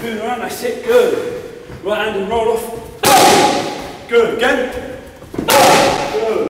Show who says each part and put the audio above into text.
Speaker 1: Turn around, I sit, good. Right hand and roll off. Good, again.